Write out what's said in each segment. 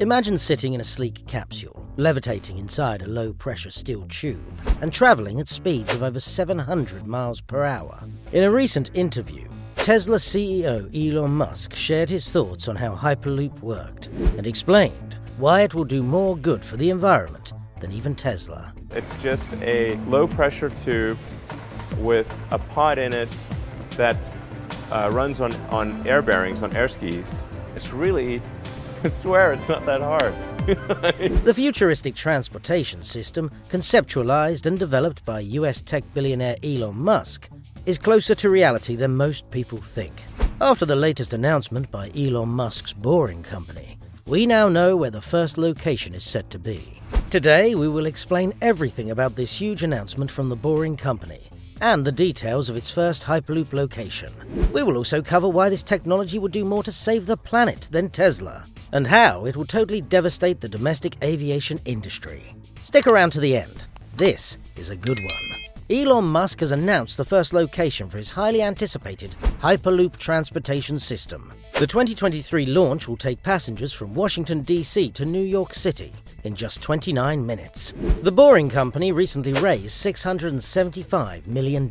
Imagine sitting in a sleek capsule, levitating inside a low pressure steel tube, and travelling at speeds of over 700 miles per hour. In a recent interview, Tesla CEO Elon Musk shared his thoughts on how Hyperloop worked and explained why it will do more good for the environment than even Tesla. It's just a low pressure tube with a pod in it that uh, runs on, on air bearings, on air skis. It's really I swear it's not that hard. the futuristic transportation system, conceptualized and developed by US tech billionaire Elon Musk, is closer to reality than most people think. After the latest announcement by Elon Musk's Boring Company, we now know where the first location is set to be. Today, we will explain everything about this huge announcement from the Boring Company and the details of its first Hyperloop location. We will also cover why this technology would do more to save the planet than Tesla, and how it will totally devastate the domestic aviation industry. Stick around to the end. This is a good one. Elon Musk has announced the first location for his highly anticipated Hyperloop transportation system. The 2023 launch will take passengers from Washington, D.C. to New York City in just 29 minutes. The Boring Company recently raised $675 million.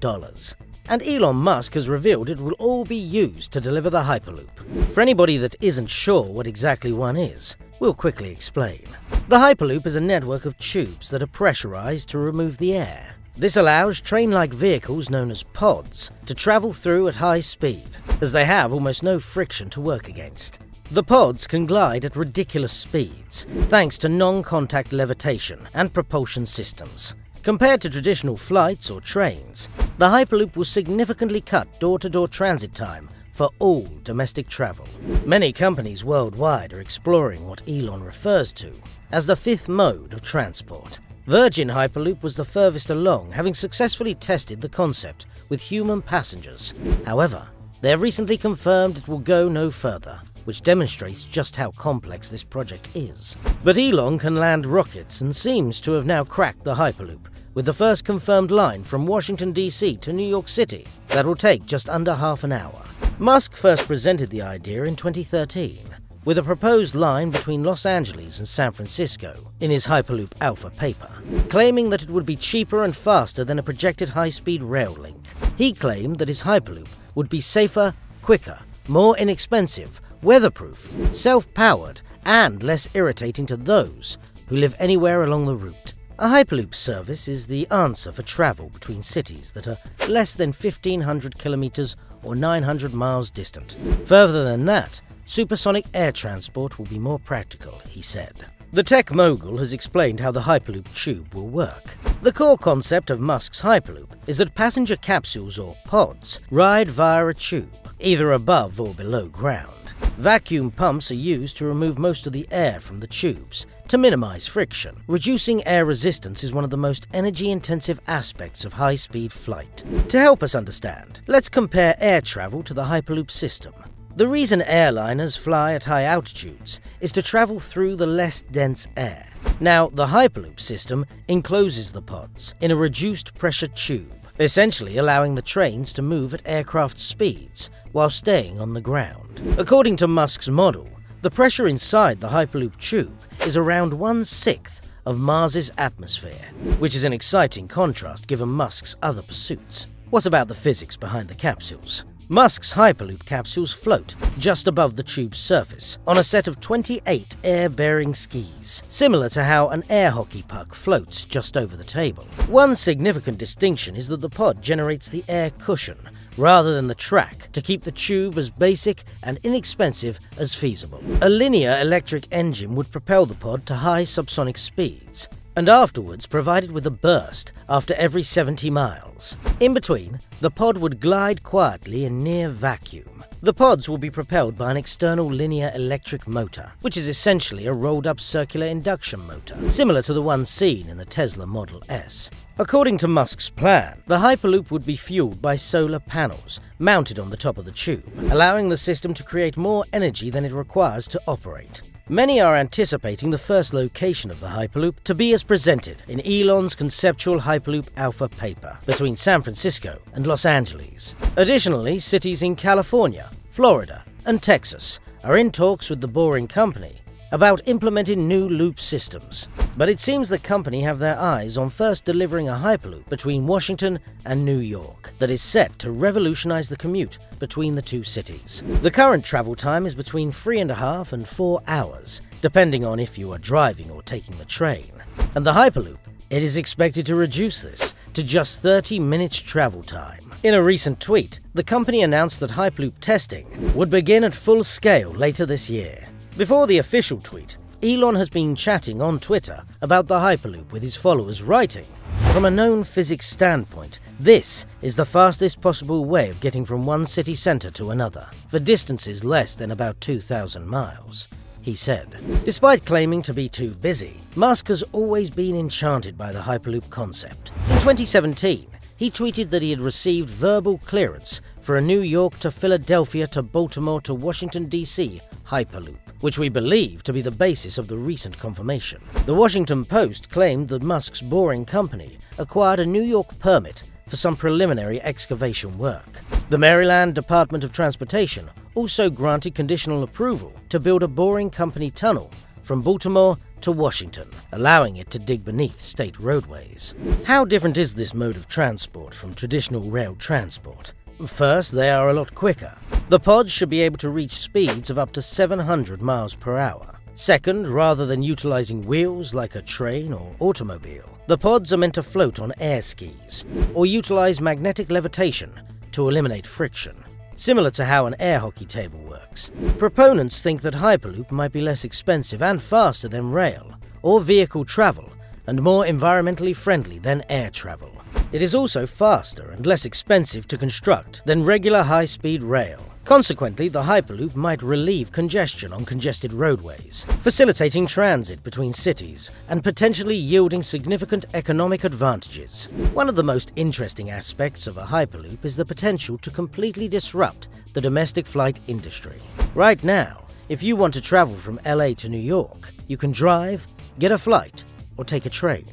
And Elon Musk has revealed it will all be used to deliver the Hyperloop. For anybody that isn't sure what exactly one is, we'll quickly explain. The Hyperloop is a network of tubes that are pressurized to remove the air. This allows train like vehicles known as pods to travel through at high speed, as they have almost no friction to work against. The pods can glide at ridiculous speeds, thanks to non contact levitation and propulsion systems. Compared to traditional flights or trains, the Hyperloop will significantly cut door to door transit time for all domestic travel. Many companies worldwide are exploring what Elon refers to as the fifth mode of transport. Virgin Hyperloop was the furthest along, having successfully tested the concept with human passengers. However, they have recently confirmed it will go no further which demonstrates just how complex this project is. But Elon can land rockets and seems to have now cracked the Hyperloop, with the first confirmed line from Washington, D.C. to New York City that will take just under half an hour. Musk first presented the idea in 2013 with a proposed line between Los Angeles and San Francisco in his Hyperloop Alpha paper, claiming that it would be cheaper and faster than a projected high speed rail link. He claimed that his Hyperloop would be safer, quicker, more inexpensive, weatherproof, self powered, and less irritating to those who live anywhere along the route. A Hyperloop service is the answer for travel between cities that are less than 1500 kilometers or 900 miles distant. Further than that, supersonic air transport will be more practical, he said. The tech mogul has explained how the Hyperloop tube will work. The core concept of Musk's Hyperloop is that passenger capsules or pods ride via a tube, either above or below ground. Vacuum pumps are used to remove most of the air from the tubes to minimize friction. Reducing air resistance is one of the most energy intensive aspects of high speed flight. To help us understand, let's compare air travel to the Hyperloop system. The reason airliners fly at high altitudes is to travel through the less dense air. Now, the Hyperloop system encloses the pods in a reduced pressure tube, essentially allowing the trains to move at aircraft speeds while staying on the ground. According to Musk's model, the pressure inside the Hyperloop tube is around one sixth of Mars's atmosphere, which is an exciting contrast given Musk's other pursuits. What about the physics behind the capsules? Musk's Hyperloop capsules float just above the tube's surface on a set of 28 air bearing skis, similar to how an air hockey puck floats just over the table. One significant distinction is that the pod generates the air cushion rather than the track to keep the tube as basic and inexpensive as feasible. A linear electric engine would propel the pod to high subsonic speeds, and afterwards provided with a burst after every 70 miles. In between, the pod would glide quietly in near vacuum. The pods will be propelled by an external linear electric motor, which is essentially a rolled up circular induction motor, similar to the one seen in the Tesla Model S. According to Musk's plan, the Hyperloop would be fueled by solar panels mounted on the top of the tube, allowing the system to create more energy than it requires to operate. Many are anticipating the first location of the Hyperloop to be as presented in Elon's conceptual Hyperloop Alpha paper between San Francisco and Los Angeles. Additionally, cities in California, Florida, and Texas are in talks with the Boring Company about implementing new loop systems. But it seems the company have their eyes on first delivering a Hyperloop between Washington and New York that is set to revolutionize the commute between the two cities. The current travel time is between three and a half and four hours, depending on if you are driving or taking the train. And the Hyperloop, it is expected to reduce this to just 30 minutes travel time. In a recent tweet, the company announced that Hyperloop testing would begin at full scale later this year. Before the official tweet, Elon has been chatting on Twitter about the Hyperloop with his followers, writing, From a known physics standpoint, this is the fastest possible way of getting from one city centre to another, for distances less than about 2,000 miles he said. Despite claiming to be too busy, Musk has always been enchanted by the Hyperloop concept. In 2017, he tweeted that he had received verbal clearance for a New York to Philadelphia to Baltimore to Washington, D.C. Hyperloop, which we believe to be the basis of the recent confirmation. The Washington Post claimed that Musk's Boring Company acquired a New York permit for some preliminary excavation work. The Maryland Department of Transportation also granted conditional approval to build a boring company tunnel from Baltimore to Washington, allowing it to dig beneath state roadways. How different is this mode of transport from traditional rail transport? First, they are a lot quicker. The pods should be able to reach speeds of up to 700 miles per hour. Second, rather than utilizing wheels like a train or automobile, the pods are meant to float on air skis or utilize magnetic levitation to eliminate friction similar to how an air hockey table works. Proponents think that Hyperloop might be less expensive and faster than rail or vehicle travel and more environmentally friendly than air travel. It is also faster and less expensive to construct than regular high speed rail. Consequently, the Hyperloop might relieve congestion on congested roadways, facilitating transit between cities and potentially yielding significant economic advantages. One of the most interesting aspects of a Hyperloop is the potential to completely disrupt the domestic flight industry. Right now, if you want to travel from LA to New York, you can drive, get a flight, or take a train.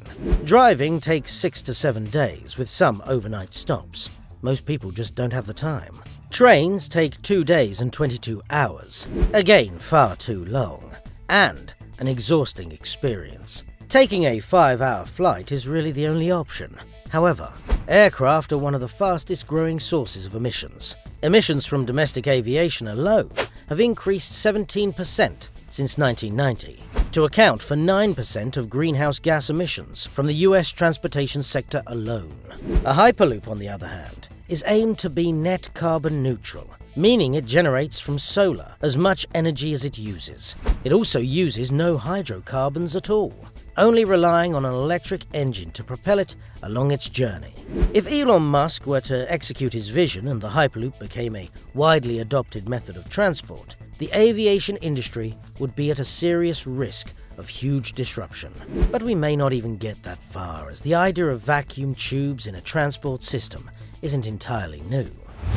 Driving takes six to seven days, with some overnight stops. Most people just don't have the time. Trains take two days and 22 hours. Again, far too long. And an exhausting experience. Taking a five hour flight is really the only option. However, aircraft are one of the fastest growing sources of emissions. Emissions from domestic aviation alone have increased 17% since 1990, to account for 9% of greenhouse gas emissions from the US transportation sector alone. A Hyperloop, on the other hand, is aimed to be net carbon neutral, meaning it generates from solar as much energy as it uses. It also uses no hydrocarbons at all, only relying on an electric engine to propel it along its journey. If Elon Musk were to execute his vision and the Hyperloop became a widely adopted method of transport, the aviation industry would be at a serious risk of huge disruption. But we may not even get that far, as the idea of vacuum tubes in a transport system isn't entirely new.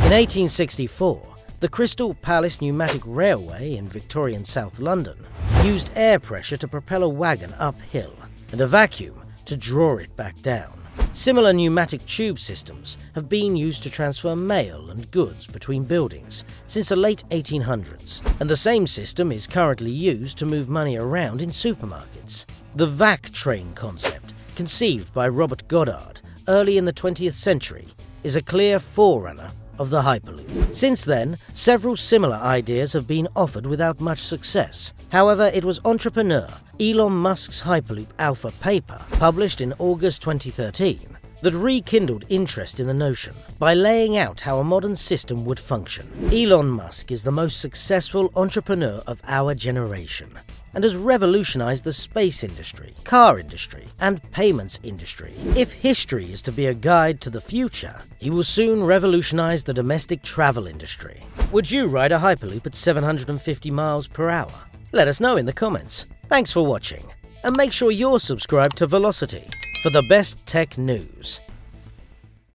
In 1864, the Crystal Palace Pneumatic Railway in Victorian South London used air pressure to propel a wagon uphill and a vacuum to draw it back down. Similar pneumatic tube systems have been used to transfer mail and goods between buildings since the late 1800s, and the same system is currently used to move money around in supermarkets. The vactrain concept, conceived by Robert Goddard early in the 20th century, is a clear forerunner of the Hyperloop. Since then, several similar ideas have been offered without much success. However, it was entrepreneur Elon Musk's Hyperloop Alpha paper, published in August 2013, that rekindled interest in the notion by laying out how a modern system would function. Elon Musk is the most successful entrepreneur of our generation and has revolutionized the space industry, car industry, and payments industry. If history is to be a guide to the future, he will soon revolutionize the domestic travel industry. Would you ride a Hyperloop at 750 miles per hour? Let us know in the comments. Thanks for watching, and make sure you're subscribed to Velocity for the best tech news.